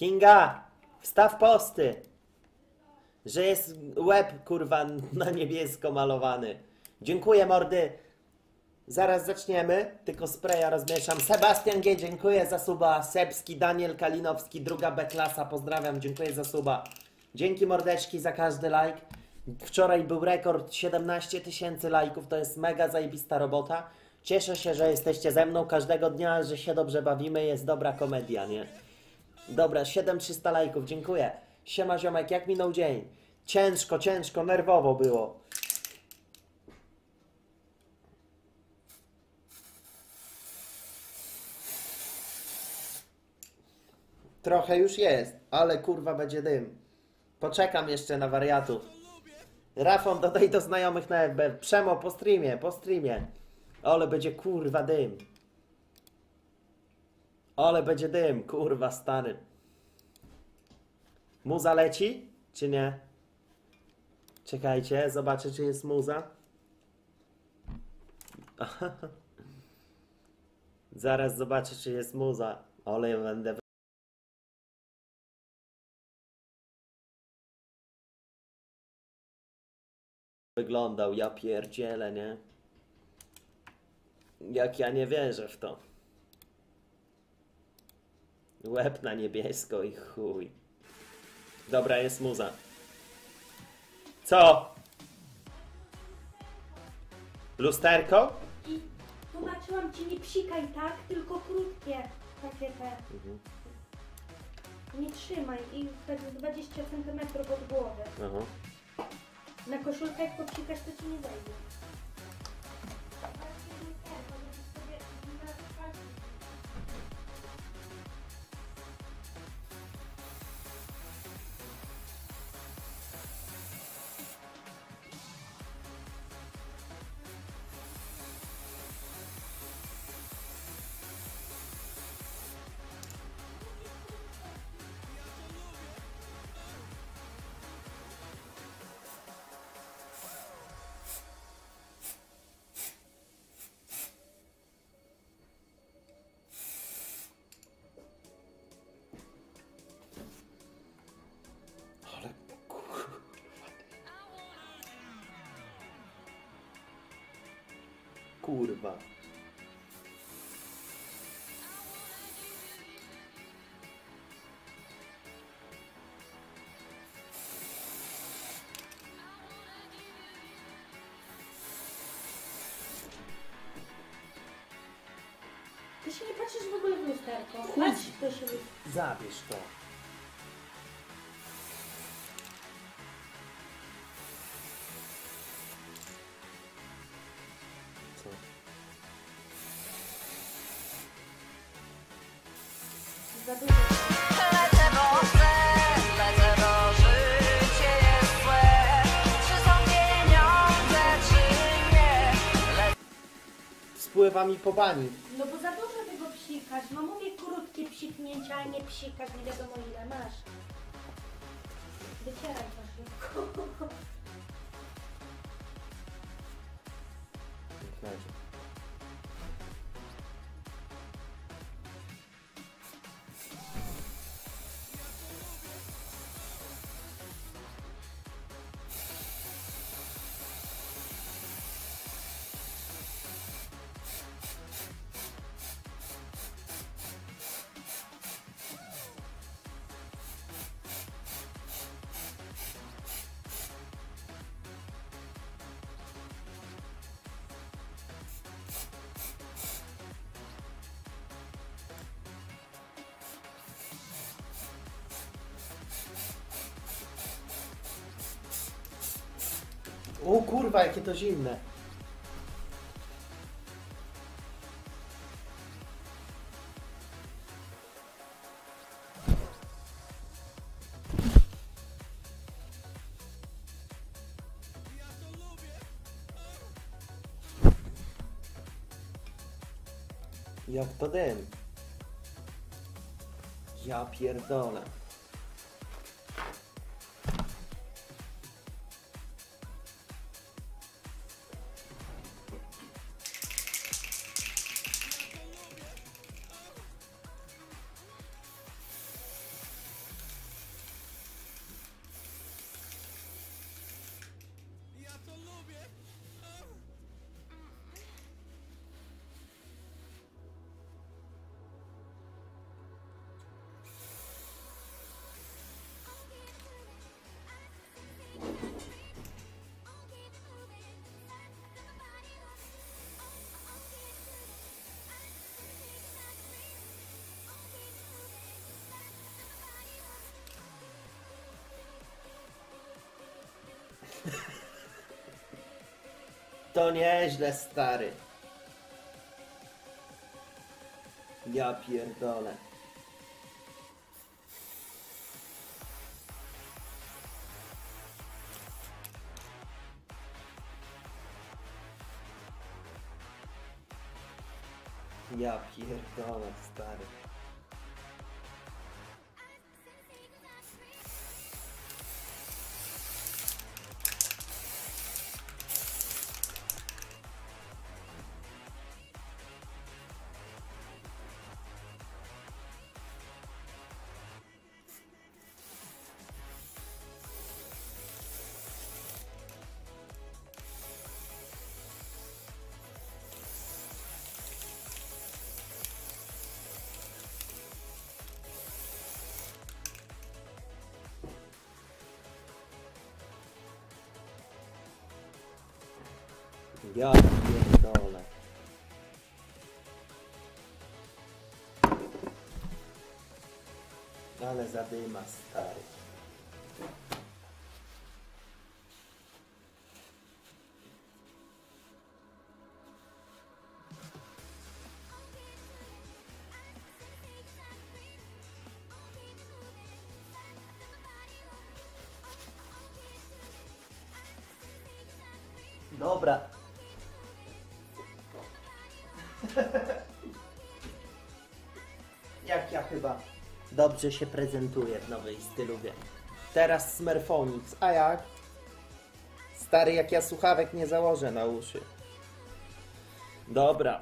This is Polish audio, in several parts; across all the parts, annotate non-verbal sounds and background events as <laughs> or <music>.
Kinga, wstaw posty. Że jest łeb, kurwa, na niebiesko malowany. Dziękuję, mordy. Zaraz zaczniemy, tylko spraya rozmieszam. Sebastian G, dziękuję za suba. Sebski, Daniel Kalinowski, druga B klasa, pozdrawiam, dziękuję za suba. Dzięki mordeczki za każdy like. Wczoraj był rekord 17 tysięcy lajków, to jest mega zajebista robota. Cieszę się, że jesteście ze mną każdego dnia, że się dobrze bawimy, jest dobra komedia, nie? Dobra, 7300 lajków, dziękuję. Siema ziomek, jak minął dzień? Ciężko, ciężko, nerwowo było. Trochę już jest, ale kurwa będzie dym. Poczekam jeszcze na wariatów. Rafon, dodaj do znajomych na FB. Przemo, po streamie, po streamie. Ale będzie kurwa dym. Ale będzie dym, kurwa stary. Muza leci, czy nie? Czekajcie, zobaczę czy jest muza. <laughs> Zaraz zobaczę czy jest muza. Ale będę wyglądał, ja pierdzielę, nie? Jak ja nie wierzę w to. Łeb na niebiesko i chuj. Dobra, jest muza. Co? Lusterko? I tłumaczyłam ci nie psikaj tak, tylko krótkie takie te. Nie trzymaj i tak z 20 cm od głowy. Aha. Na koszulkę jak popsikasz to ci nie zajdzie. Kurwa. Ty się nie patrzysz w ogóle w lusterko. Patrz, to się Zabierz to. Spływa mi po bani. No bo za dużo tego psikasz. No mówię krótkie psiknięcia, a nie psikasz, nie wiadomo ile masz. Wycieraj to szybko. O kurwa, jakie to zimne. Jak to dym? Ja pierdolę. To nieźle, stary. Ja pierdolę. Ja pierdolę, stary. Ja pierdolę. Ale zadyma, stary. Dobra. Chyba dobrze się prezentuję w nowej stylówie. Teraz Smurfonix, a jak? Stary, jak ja słuchawek nie założę na uszy. Dobra.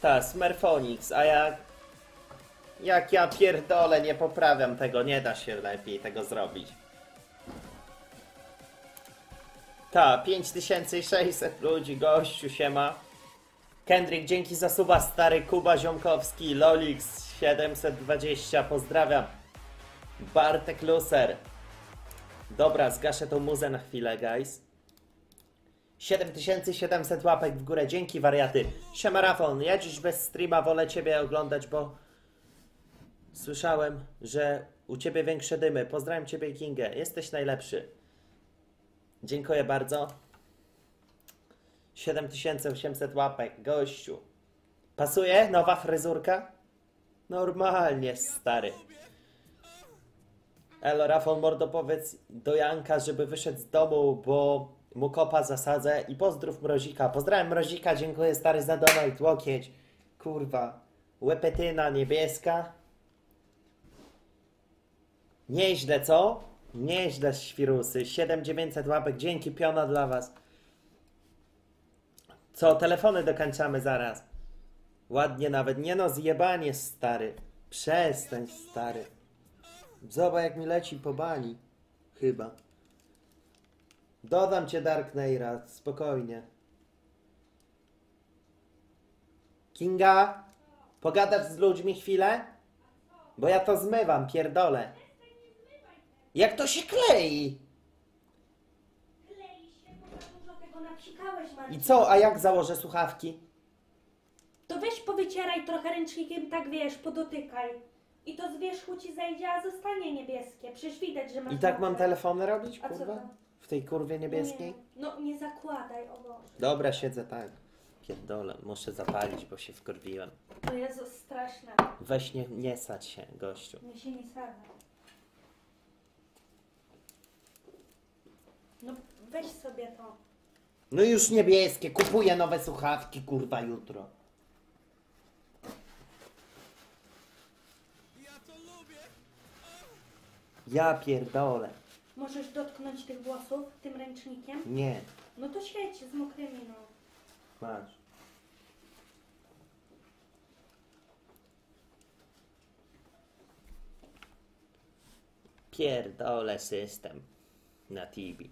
Ta, Smurfonix, a jak? Jak ja pierdolę, nie poprawiam tego, nie da się lepiej tego zrobić. Ta, 5600 ludzi, gościu, siema. Kendrick, dzięki za suba, stary Kuba Ziomkowski, Lolix 720, pozdrawiam. Bartek Luser. Dobra, zgaszę tą muzę na chwilę, guys. 7700 łapek w górę, dzięki wariaty. Siema Rafon, ja dziś bez streama wolę ciebie oglądać, bo słyszałem, że u ciebie większe dymy. Pozdrawiam ciebie Kingę, jesteś najlepszy. Dziękuję bardzo. 7800 łapek, gościu. Pasuje? Nowa fryzurka? Normalnie, stary. Elo, Rafał Mordo, powiedz do Janka, żeby wyszedł z domu, bo mu kopa zasadzę i pozdrów Mrozika. Pozdrawiam Mrozika, dziękuję stary za donate, łokieć. Kurwa. Łepetyna niebieska. Nieźle, co? Nieźle, świrusy. 7900 łapek, dzięki, piona dla was. Co, telefony dokończamy zaraz. Ładnie nawet. Nie no, zjebanie, stary. Przestań, stary. Zobacz, jak mi leci po bani. Chyba. Dodam cię, Dark Neira, spokojnie. Kinga, pogadasz z ludźmi chwilę? Bo ja to zmywam, pierdolę. Jak to się? Klei się, bo za dużo tego napsikałeś, Marcin. I co, a jak założę słuchawki? To weź powycieraj trochę ręcznikiem, tak wiesz, podotykaj. I to z wierzchu ci zejdzie, a zostanie niebieskie. Przecież widać, że masz I tak mam telefony robić, A co kurwa? tam? W tej kurwie niebieskiej? Nie, no nie zakładaj, o Boże. Dobra, siedzę tak. Pierdolę, muszę zapalić, bo się wkurwiłem. To Jezus, straszne. Weź nie, nie sać się, gościu. Nie się nie sadzę. No weź sobie to. No już niebieskie, kupuję nowe słuchawki, kurwa, jutro. Ja pierdolę. Możesz dotknąć tych włosów tym ręcznikiem? Nie, No to siedź z mokrymi, no. masz. Pierdolę system na TV.